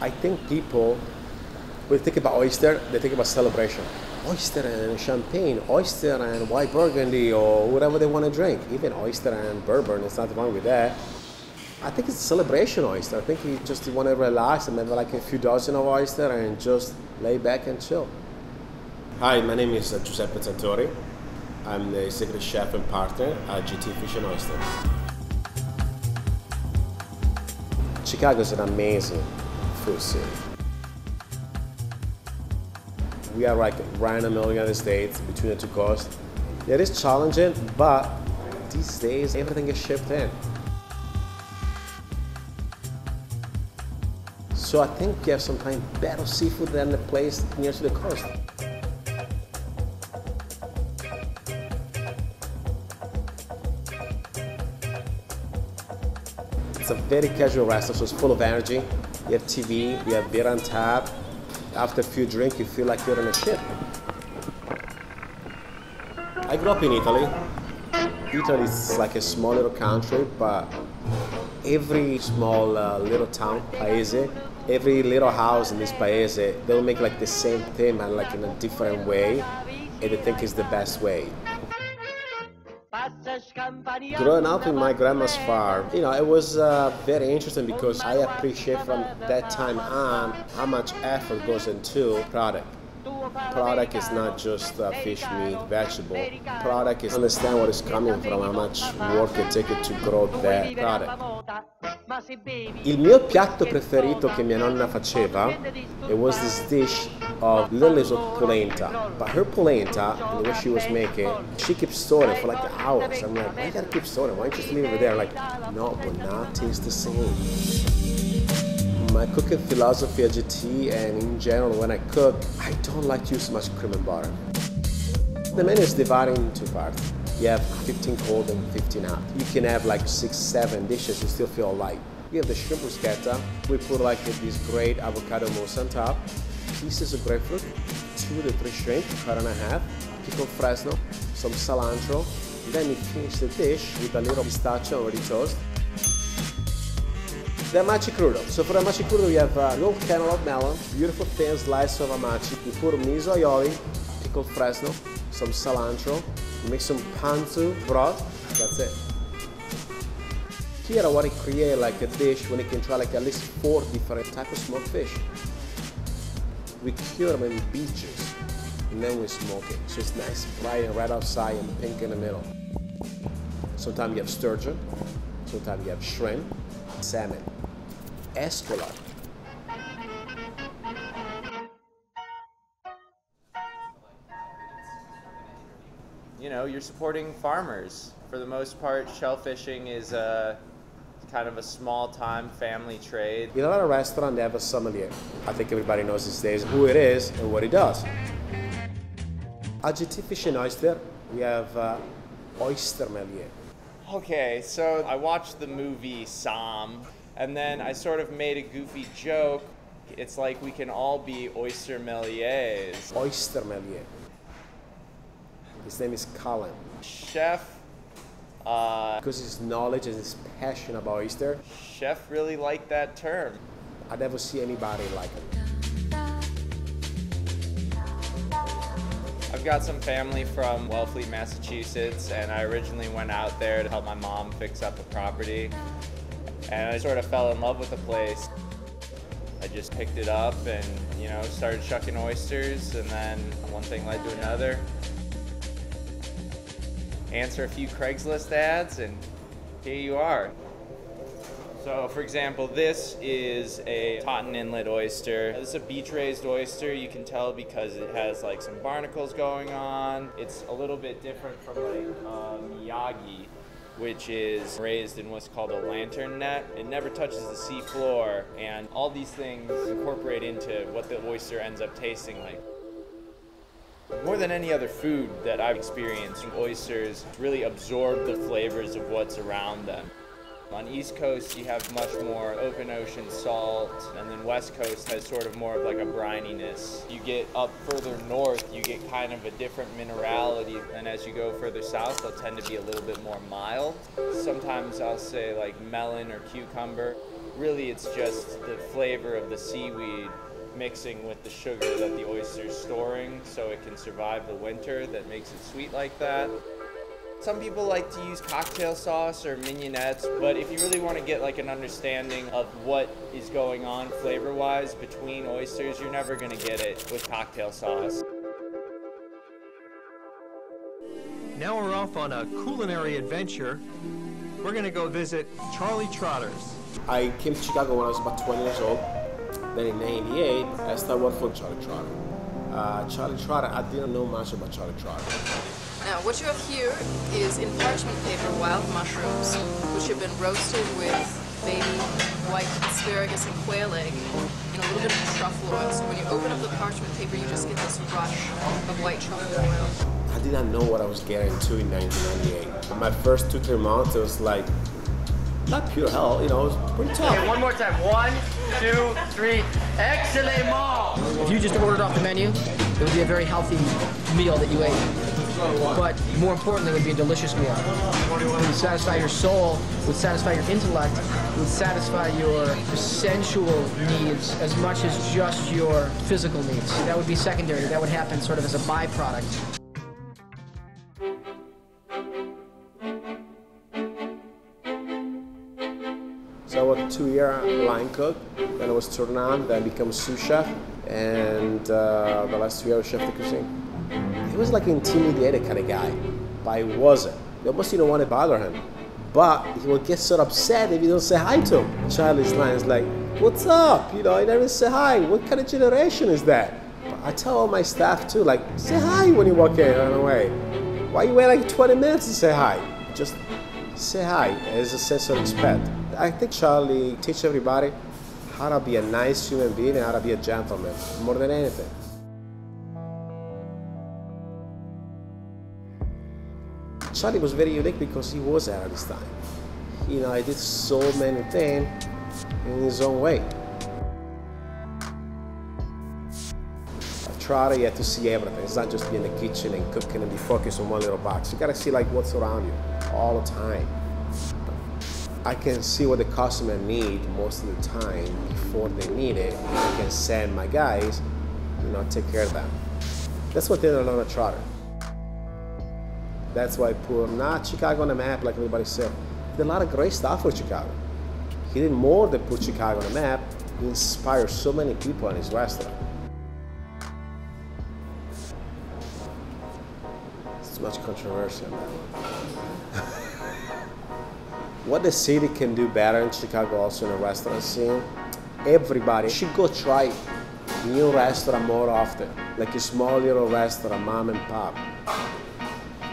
I think people, when they think about oyster, they think about celebration. Oyster and champagne, oyster and white burgundy, or whatever they want to drink. Even oyster and bourbon, it's nothing wrong with that. I think it's a celebration oyster. I think you just want to relax and maybe like a few dozen of oyster and just lay back and chill. Hi, my name is uh, Giuseppe Tentori. I'm the executive chef and partner at GT Fish and Oyster. Chicago is an amazing We are like right in the middle of the United States, between the two coasts. It is challenging, but these days everything is shipped in. So I think you have sometimes better seafood than the place near to the coast. It's a very casual restaurant, so it's full of energy. You have TV, you have beer on tap. After a few drinks, you feel like you're on a ship. I grew up in Italy. Italy is like a small little country, but every small uh, little town, paese, every little house in this paese, they'll make like the same thing and like in a different way, and they think it's the best way. Growing up in my grandma's farm, you know, it was uh, very interesting because I appreciate from that time on how much effort goes into product. Product is not just uh, fish, meat, vegetable. Product is understand what is coming from, how much work it takes to grow that product. Il mio piatto preferito che mia nonna faceva, it was this dish of lilies of polenta. But her polenta, and the way she was making, it, she keeps storing for like hours. I'm like, I gotta keep storing. Why don't you just leave it there? Like, no, but not taste the same. My cooking philosophy at GT and in general when I cook, I don't like to use much cream and butter. The menu is divided into two parts. You have 15 cold and 15 hot. You can have like six, seven dishes and still feel light. We have the shrimp bruschetta. We put like this great avocado mousse on top, pieces of grapefruit, two to three shrimp cut in half, pickled fresno, some cilantro. Then we finish the dish with a little pistachio already toast. The hamachi crudo. So for the hamachi crudo, we have uh, a little cantaloupe melon, beautiful thin slice of hamachi. We put miso aioli, pickled fresno, some cilantro, make some pantsu broth. That's it. Here I want to create like a dish when you can try like at least four different types of smoked fish. We cure them in beaches and then we smoke it. So it's nice, bright and outside and pink in the middle. Sometimes you have sturgeon, sometimes you have shrimp, salmon, escolar. Know, you're supporting farmers. For the most part, shellfishing is a kind of a small time family trade. In a lot of restaurants, they have a sommelier. I think everybody knows these days who it is and what he does. At GT Fish and Oyster, we have uh, oyster sommelier. Okay, so I watched the movie Somm, and then I sort of made a goofy joke. It's like we can all be oyster meliers. Oyster sommelier. His name is Colin. Chef, uh, Because his knowledge and his passion about oyster, chef really liked that term. I never see anybody like him. I've got some family from Wellfleet, Massachusetts, and I originally went out there to help my mom fix up a property. And I sort of fell in love with the place. I just picked it up and, you know, started shucking oysters, and then one thing led to another. Answer a few Craigslist ads, and here you are. So, for example, this is a Totten Inlet oyster. This is a beach raised oyster. You can tell because it has like some barnacles going on. It's a little bit different from like uh, Miyagi, which is raised in what's called a lantern net. It never touches the sea floor, and all these things incorporate into what the oyster ends up tasting like. More than any other food that I've experienced, oysters really absorb the flavors of what's around them. On East Coast, you have much more open ocean salt, and then West Coast has sort of more of like a brininess. You get up further north, you get kind of a different minerality, and as you go further south, they'll tend to be a little bit more mild. Sometimes I'll say like melon or cucumber. really it's just the flavor of the seaweed mixing with the sugar that the oyster's storing so it can survive the winter that makes it sweet like that. Some people like to use cocktail sauce or mignonettes, but if you really want to get like an understanding of what is going on flavor-wise between oysters, you're never going to get it with cocktail sauce. Now we're off on a culinary adventure. We're going to go visit Charlie Trotter's. I came to Chicago when I was about 20 years old. Then in 98, I started working for Charlie Trotter. Uh, Charlie Trotter, I didn't know much about Charlie Trotter. Now, what you have here is in parchment paper wild mushrooms, which have been roasted with baby white asparagus and quail egg and a little bit of truffle oil. So when you open up the parchment paper, you just get this rush of white truffle oil. I did not know what I was getting into in 1998. In my first two, three months, it was like, not pure hell, you know, it was pretty tough. Okay, one more time. One, two, three. Excellent. If you just ordered off the menu, it would be a very healthy meal that you ate but more importantly, it would be a delicious meal. It would satisfy your soul, it would satisfy your intellect, it would satisfy your sensual needs as much as just your physical needs. That would be secondary. That would happen sort of as a byproduct. So I was two-year line cook, then I was tournant, then become sous chef, and uh, the last two years chef de cuisine. He was like an intimidated kind of guy, but he wasn't. You almost didn't want to bother him. But he would get so upset if you don't say hi to him. Charlie's line is like, what's up? You know, I never say hi. What kind of generation is that? But I tell all my staff too, like, say hi when you walk in and away. Why you wait like 20 minutes to say hi? Just say hi as a sense of respect. I think Charlie teach everybody how to be a nice human being and how to be a gentleman more than anything. Charlie was very unique because he was at his time. You know, he did so many things in his own way. Trotter, you have to see everything. It's not just be in the kitchen and cooking and be focused on one little box. You gotta see like what's around you all the time. I can see what the customer need most of the time before they need it. I can send my guys, you know, take care of them. That's what they learn on a Trotter. That's why I put not Chicago on the map like everybody said. Did a lot of great stuff for Chicago. He did more than put Chicago on the map. He inspired so many people in his restaurant. It's much controversy on that one. What the city can do better in Chicago also in the restaurant scene, everybody should go try new restaurant more often. Like a small little restaurant, mom and pop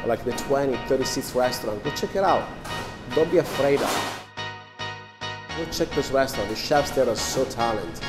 like the 20, 36 restaurant, go check it out. Don't be afraid of it. Go check this restaurant. The chefs there are so talented.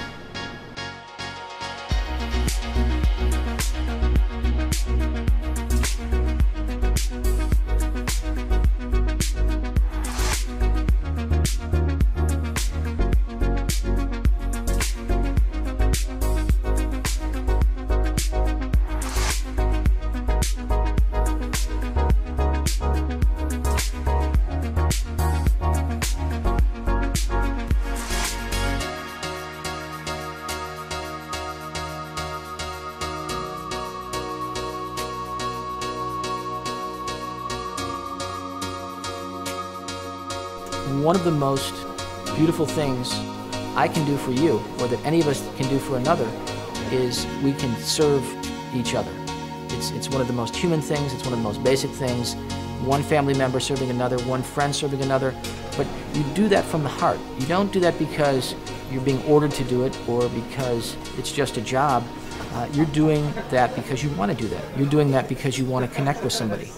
One of the most beautiful things I can do for you, or that any of us can do for another, is we can serve each other. It's, it's one of the most human things, it's one of the most basic things. One family member serving another, one friend serving another, but you do that from the heart. You don't do that because you're being ordered to do it or because it's just a job. Uh, you're doing that because you want to do that. You're doing that because you want to connect with somebody.